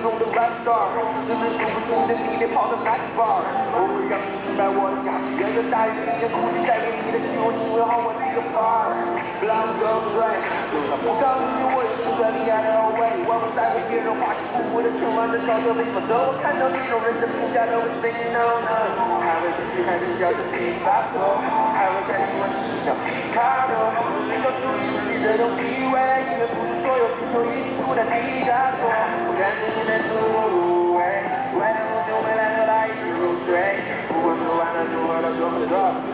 from the rap star To the super đi chạy đi, 在为别人华丽复古的千万的照射，被选择。我看到你种认真不 y no no。还会继续看这叫小的巴洛克，还会再听我心跳的卡丘。只专注于自己的地因为不是所有星头已经孤单的交错。我给你最初的无畏，为了梦想能来一起入睡，不管昨晚的烛火了，多么多。